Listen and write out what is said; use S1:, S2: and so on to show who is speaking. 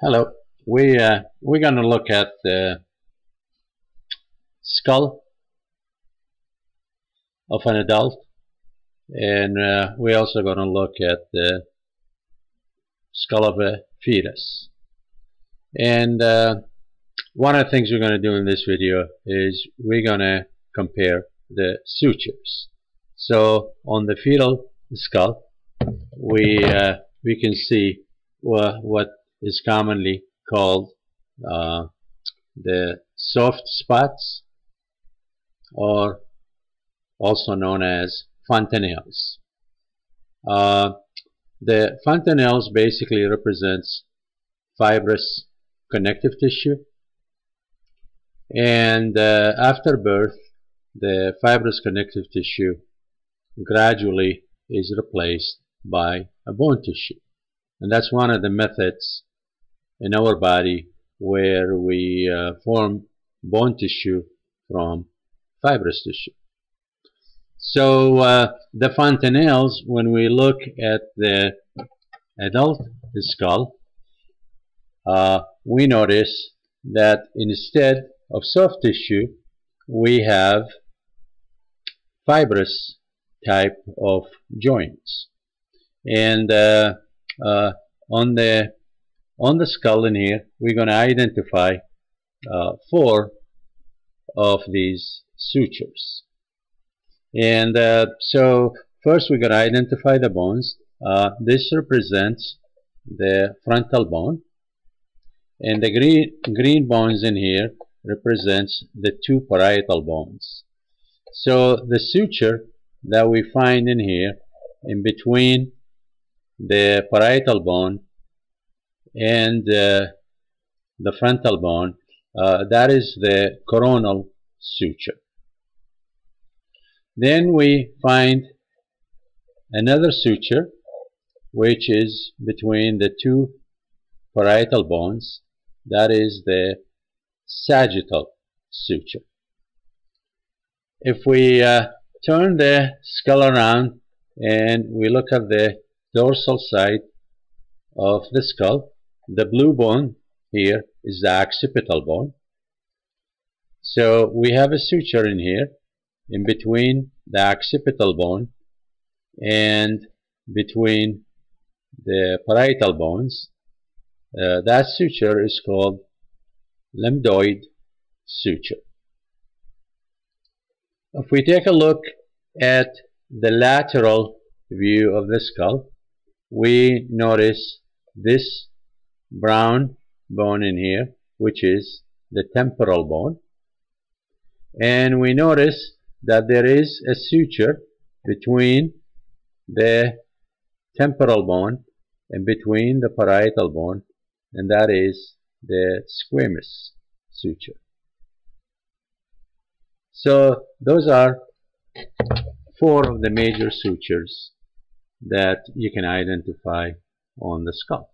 S1: Hello. We uh, we're going to look at the skull of an adult, and uh, we're also going to look at the skull of a fetus. And uh, one of the things we're going to do in this video is we're going to compare the sutures. So on the fetal skull, we uh, we can see what is commonly called uh, the soft spots or also known as fontanelles. Uh, the fontanelles basically represents fibrous connective tissue and uh, after birth the fibrous connective tissue gradually is replaced by a bone tissue and that's one of the methods in our body where we uh, form bone tissue from fibrous tissue. So uh, the fontanelles, when we look at the adult skull, uh, we notice that instead of soft tissue, we have fibrous type of joints. And uh, uh on the on the skull in here we're going to identify uh, four of these sutures. And uh, so first we're going to identify the bones. Uh, this represents the frontal bone. And the green green bones in here represents the two parietal bones. So the suture that we find in here in between the parietal bone and uh, the frontal bone, uh, that is the coronal suture. Then we find another suture which is between the two parietal bones, that is the sagittal suture. If we uh, turn the skull around and we look at the dorsal side of the skull, the blue bone here is the occipital bone. So we have a suture in here in between the occipital bone and between the parietal bones. Uh, that suture is called lambdoid suture. If we take a look at the lateral view of the skull, we notice this brown bone in here which is the temporal bone and we notice that there is a suture between the temporal bone and between the parietal bone and that is the squamous suture. So those are four of the major sutures that you can identify on the skull.